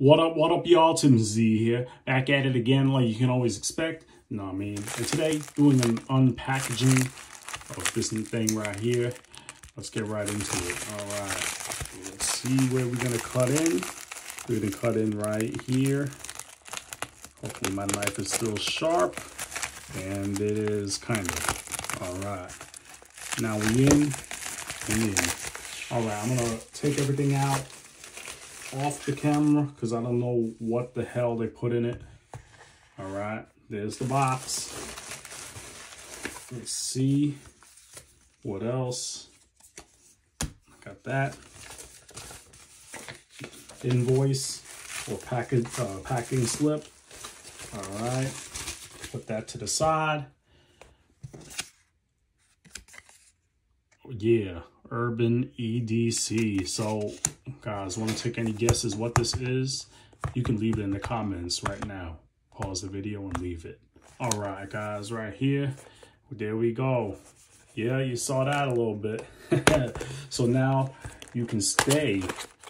What up, what up, y'all? Tim Z here. Back at it again, like you can always expect. No, I mean, and today, doing an unpackaging of this thing right here. Let's get right into it. All right. Let's see where we're going to cut in. We're going to cut in right here. Hopefully my knife is still sharp. And it is kind of. All right. Now we in. We in. All right, I'm going to take everything out off the camera because I don't know what the hell they put in it. All right, there's the box. Let's see what else. Got that invoice or package uh, packing slip. All right, put that to the side. Yeah, Urban EDC. So, guys, want to take any guesses what this is? You can leave it in the comments right now. Pause the video and leave it. All right, guys, right here. There we go. Yeah, you saw that a little bit. so now you can stay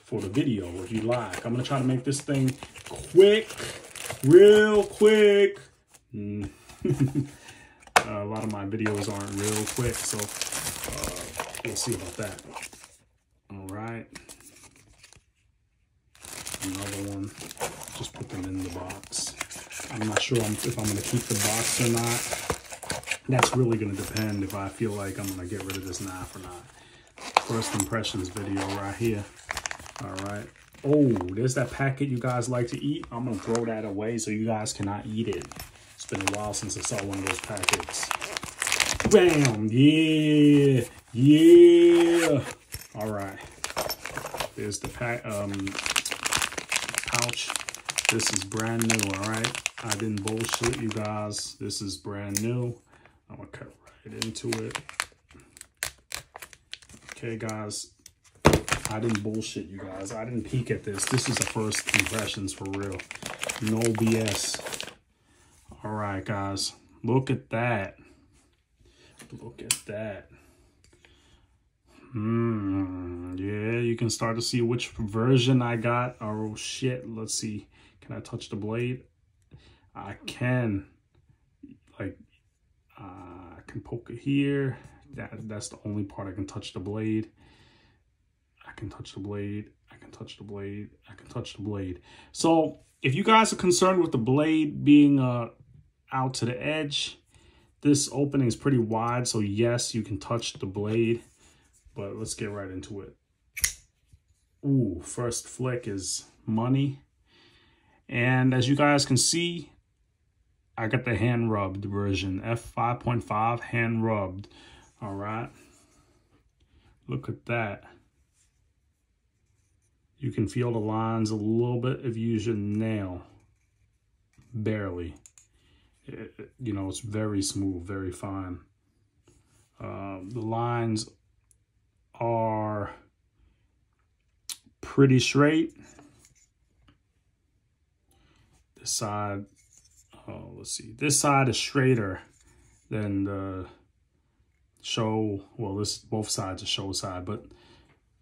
for the video if you like. I'm going to try to make this thing quick, real quick. uh, a lot of my videos aren't real quick, so uh, we'll see about that. All right. Another one. Just put them in the box. I'm not sure if I'm going to keep the box or not. That's really going to depend if I feel like I'm going to get rid of this knife or not. First impressions video right here. All right. Oh, there's that packet you guys like to eat. I'm going to throw that away so you guys cannot eat it. It's been a while since I saw one of those packets. Bam! Yeah! Yeah! All right. There's the pack, um, pouch. This is brand new, all right? I didn't bullshit you guys. This is brand new. I'm gonna cut right into it. Okay, guys. I didn't bullshit you guys. I didn't peek at this. This is the first impressions for real. No BS. All right, guys. Look at that. Look at that. Hmm. Yeah, you can start to see which version I got. Oh, shit. Let's see. Can I touch the blade? I can. Like, uh, I can poke it here. That, that's the only part I can touch the blade. I can touch the blade. I can touch the blade. I can touch the blade. So if you guys are concerned with the blade being uh, out to the edge, this opening is pretty wide. So yes, you can touch the blade, but let's get right into it. Ooh, first flick is money. And as you guys can see, I got the hand rubbed version, F5.5 hand rubbed. All right. Look at that. You can feel the lines a little bit if you use your nail. Barely. It, you know, it's very smooth, very fine. Uh, the lines are pretty straight. This side oh, let's see, this side is straighter than the show, well, this both sides are show side, but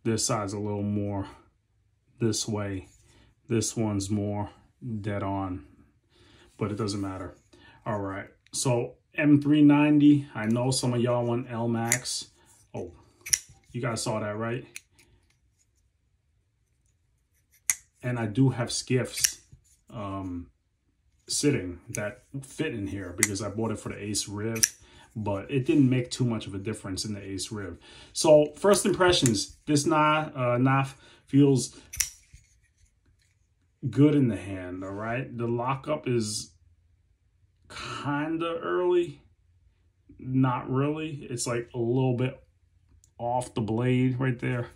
this side's a little more this way. This one's more dead on, but it doesn't matter. All right, so M390, I know some of y'all want Elmax. You guys saw that, right? And I do have skiffs. Um, sitting that fit in here because I bought it for the Ace Riv, but it didn't make too much of a difference in the Ace Riv. So first impressions, this knife, uh, knife feels good in the hand, all right? The lockup is kind of early, not really. It's like a little bit off the blade right there.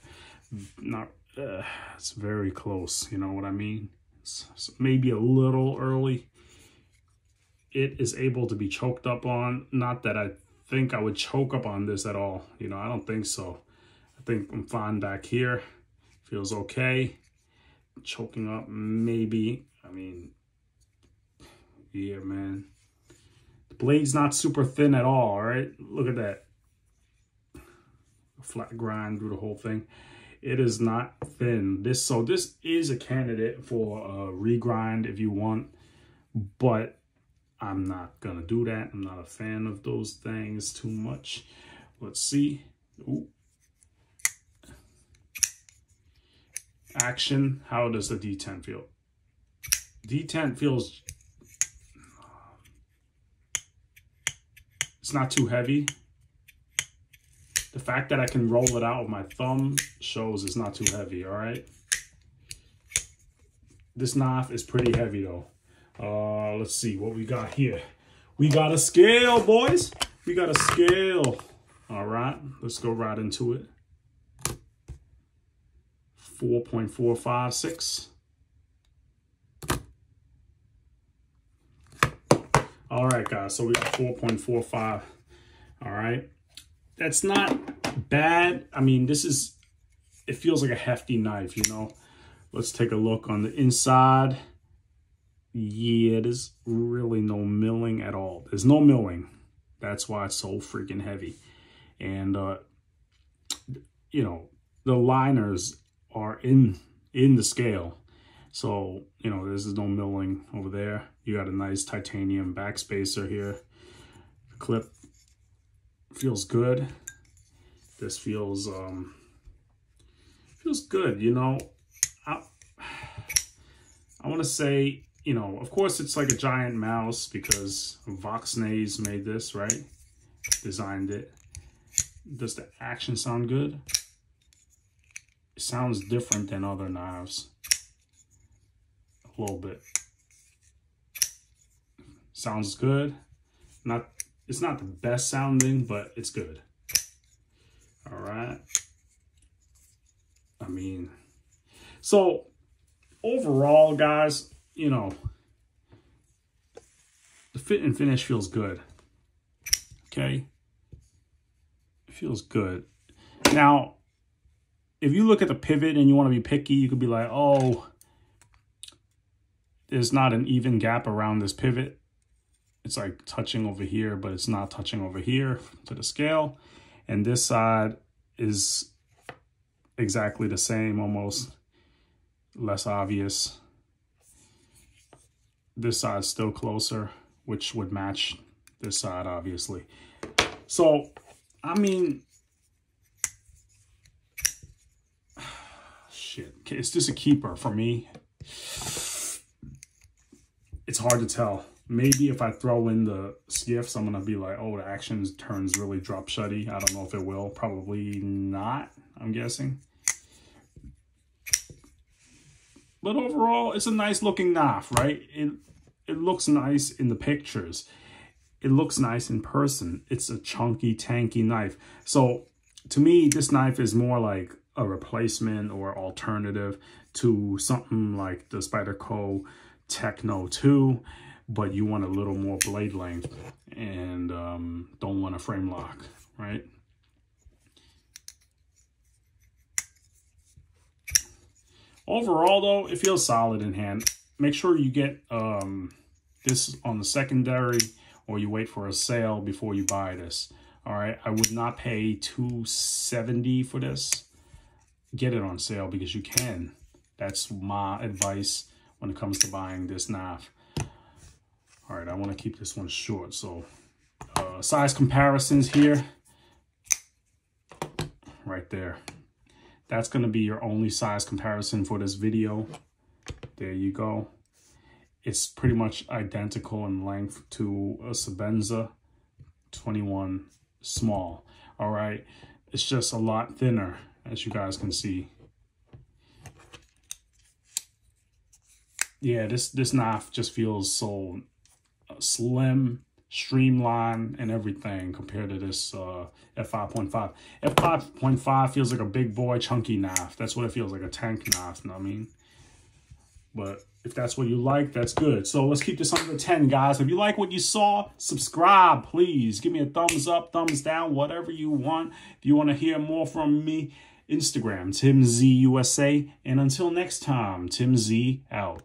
Not, uh, it's very close, you know what I mean? It's maybe a little early it is able to be choked up on. Not that I think I would choke up on this at all. You know, I don't think so. I think I'm fine back here. Feels okay. Choking up, maybe. I mean, yeah, man. The blade's not super thin at all, all right? Look at that. Flat grind through the whole thing. It is not thin. This So this is a candidate for a regrind if you want, but I'm not going to do that. I'm not a fan of those things too much. Let's see. Ooh. Action. How does the D10 feel? D10 feels... It's not too heavy. The fact that I can roll it out with my thumb shows it's not too heavy, all right? This knife is pretty heavy though. Uh, let's see what we got here. We got a scale, boys. We got a scale. All right, let's go right into it. 4.456. All right, guys, so we got 4.45. All right that's not bad. I mean, this is, it feels like a hefty knife, you know. Let's take a look on the inside. Yeah, there's really no milling at all. There's no milling. That's why it's so freaking heavy. And, uh, you know, the liners are in in the scale. So, you know, there's no milling over there. You got a nice titanium backspacer here. Clip feels good. This feels um feels good, you know. I I want to say, you know, of course it's like a GiantMouse because Voxnaes made this, right? Designed it. Does the action sound good? It sounds different than other knives. A little bit. Sounds good. Not it's not the best sounding, but it's good. All right. I mean, so overall, guys, you know, the fit and finish feels good. Okay. It feels good. Now, if you look at the pivot and you want to be picky, you could be like, oh, there's not an even gap around this pivot it's like touching over here, but it's not touching over here to the scale. And this side is exactly the same, almost less obvious. This side's still closer, which would match this side, obviously. So, I mean, shit, is this a keeper for me? It's hard to tell maybe if I throw in the skiffs, I'm going to be like, oh, the action turns really drop shutty. I don't know if it will. Probably not, I'm guessing. But overall, it's a nice looking knife, right? It, it looks nice in the pictures. It looks nice in person. It's a chunky, tanky knife. So to me, this knife is more like a replacement or alternative to something like the Spyderco Techno 2 but you want a little more blade length and um, don't want a frame lock, right? Overall, though, it feels solid in hand. Make sure you get um, this on the secondary or you wait for a sale before you buy this. All right, I would not pay 270 for this. Get it on sale because you can. That's my advice when it comes to buying this knife. All right, I want to keep this one short. So uh, size comparisons here, right there. That's going to be your only size comparison for this video. There you go. It's pretty much identical in length to a Sebenza 21 small. All right, it's just a lot thinner, as you guys can see. Yeah, this, this knife just feels so slim, streamlined, and everything compared to this uh, F5.5. F5.5 feels like a big boy chunky knife. That's what it feels like, a tank knife, you know what I mean? But if that's what you like, that's good. So let's keep this under 10, guys. If you like what you saw, subscribe, please. Give me a thumbs up, thumbs down, whatever you want. If you want to hear more from me, Instagram, Tim Z USA. And until next time, Tim Z out.